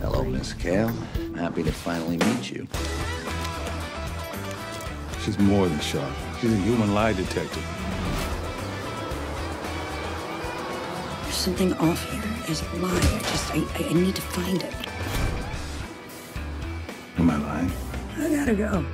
Hello, Miss Cale. Happy to finally meet you. She's more than sharp. She's a human lie detector. There's something off here. There's a lie. I just, I, I need to find it. Am I lying? I gotta go.